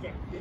加油！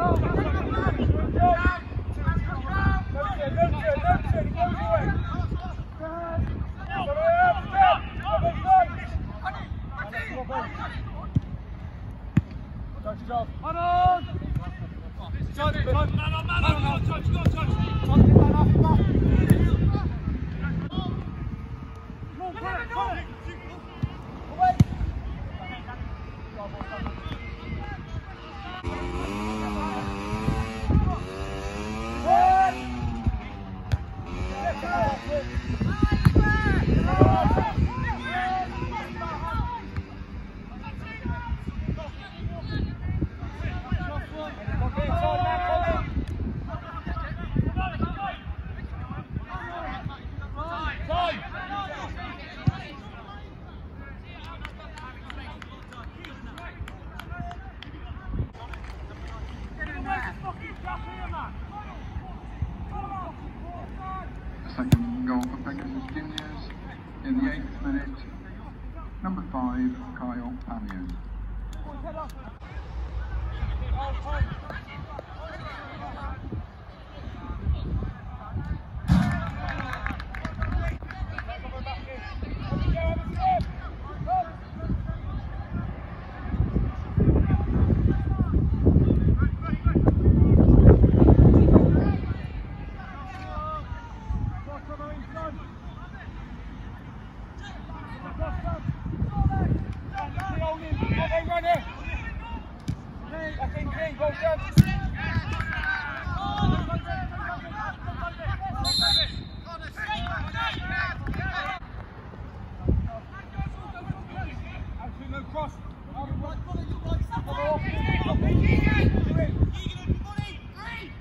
Oh, my God.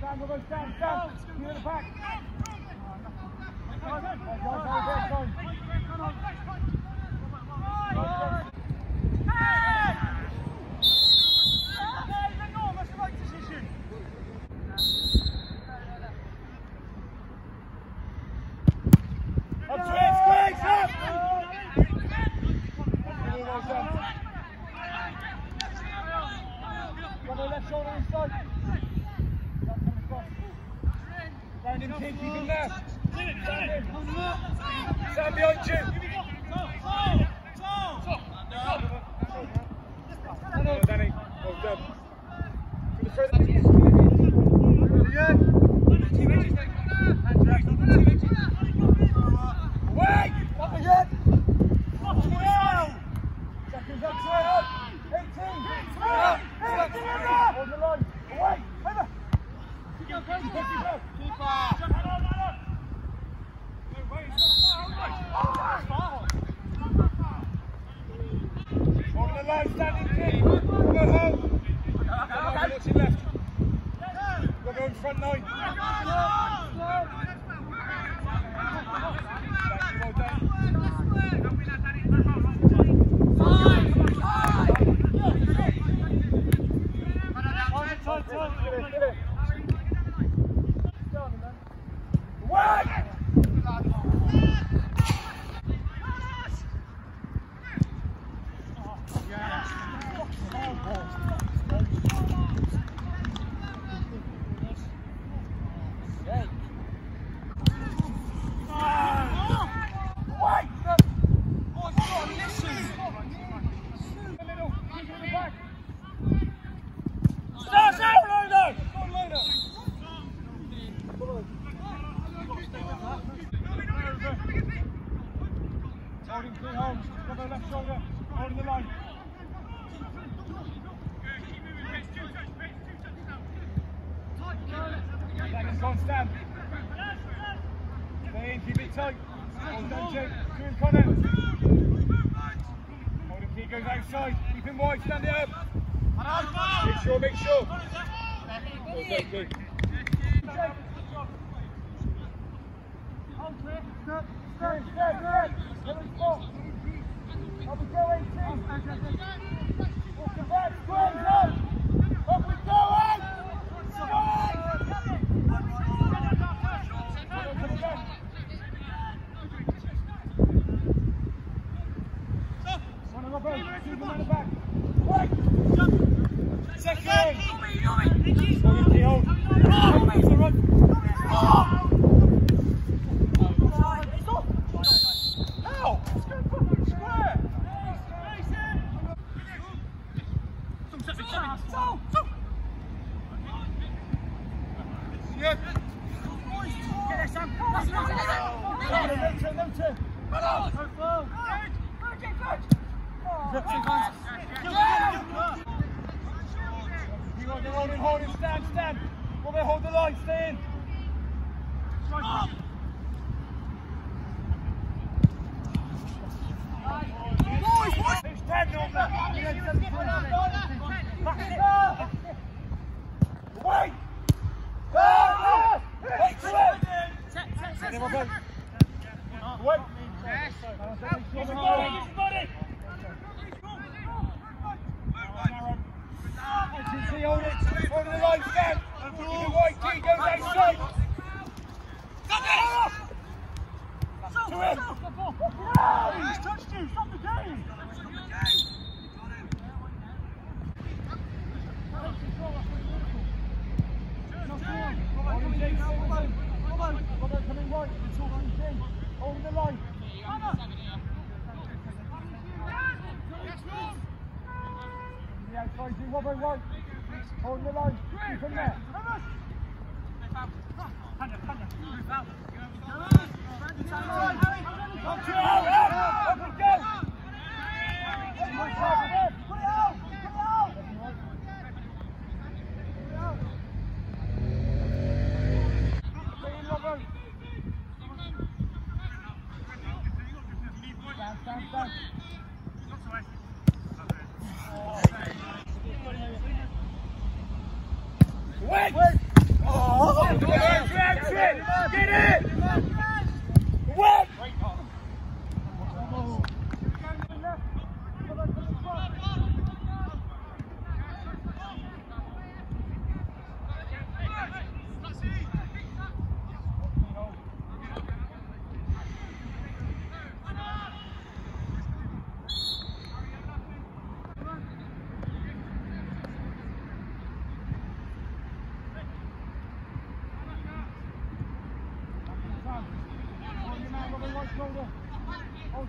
Stand, stand, stand, stand. You're the pack. Go, go, go, go, go. Good, good, good. Hold it, hold it, stand, stand. Over, hold the line, stay in.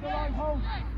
the line, hold.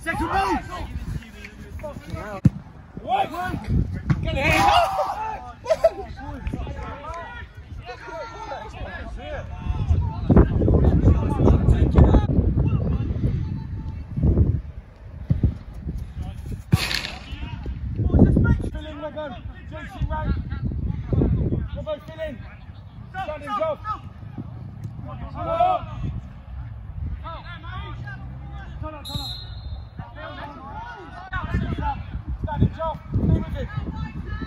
Second move! Wait! Get it! on. Juicy rank. Robbo, fill in. Standing off. Come Standing off. Stay with him.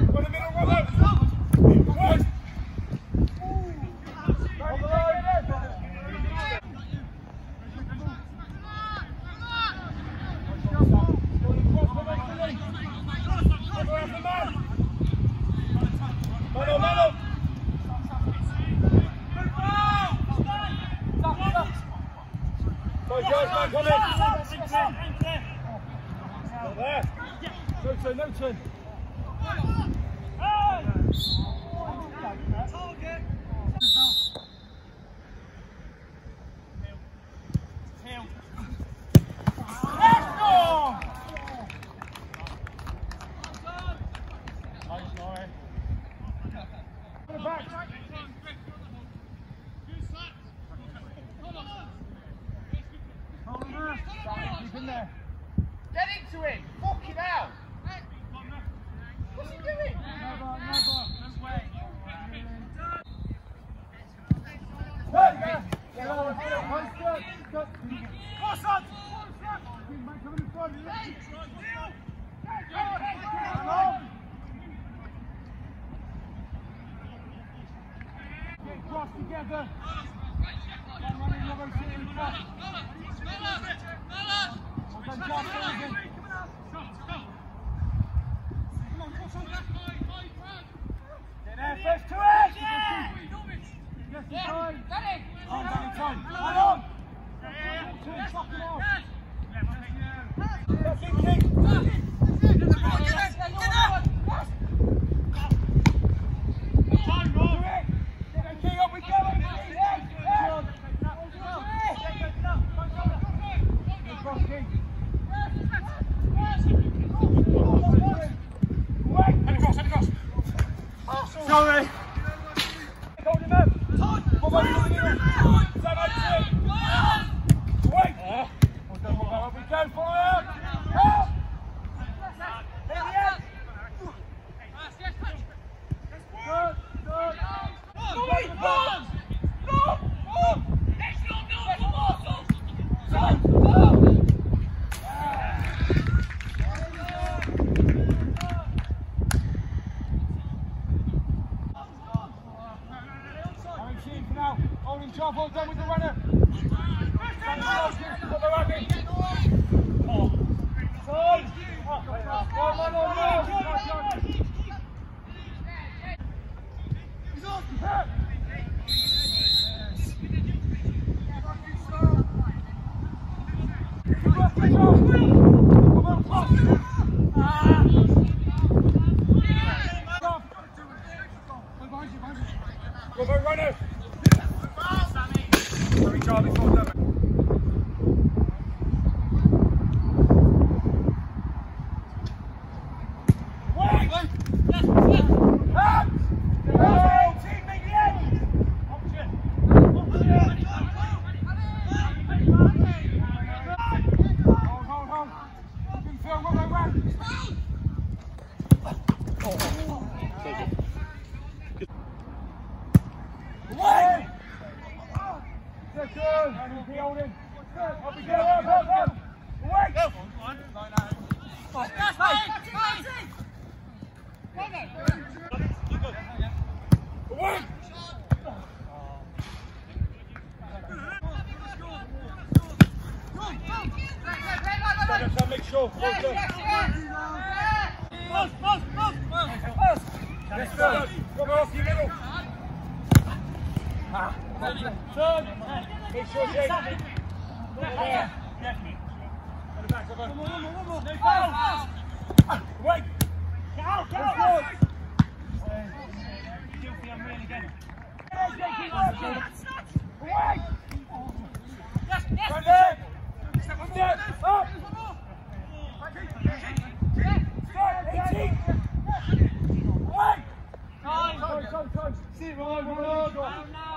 Go to the middle, Robbo. Good work. Go, Josh, man, come in. Go there. Go, turn, no turn. Together. Sorry, Charlie, for that. Sì, 走了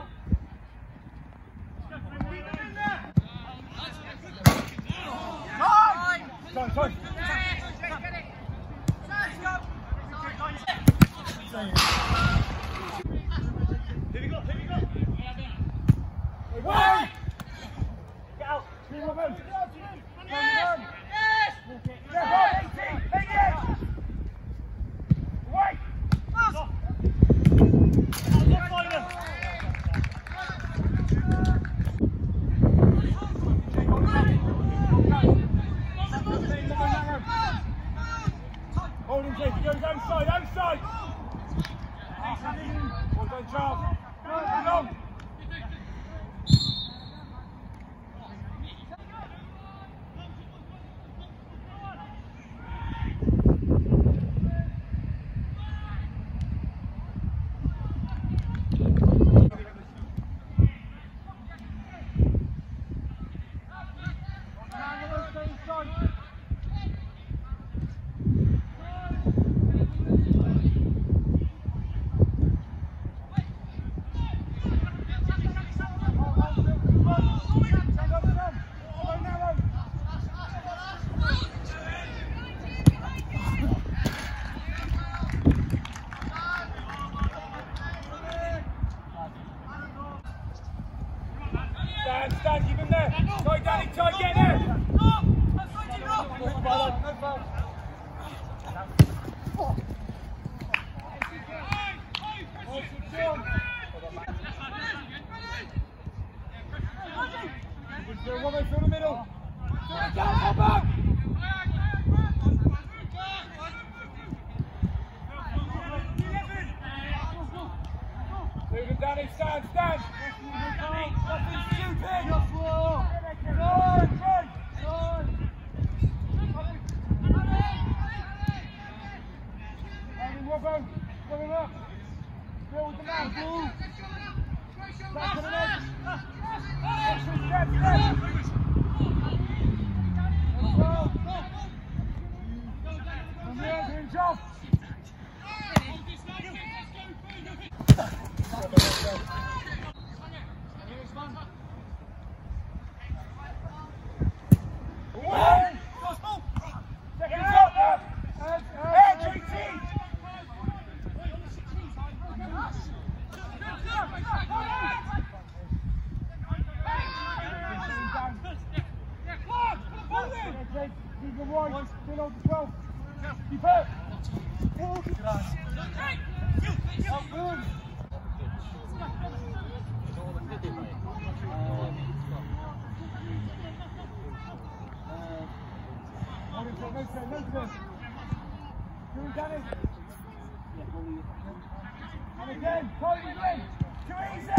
again. Cody, win. Too easy.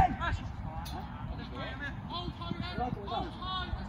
Hold, Tyrone. Hold, Tyrone.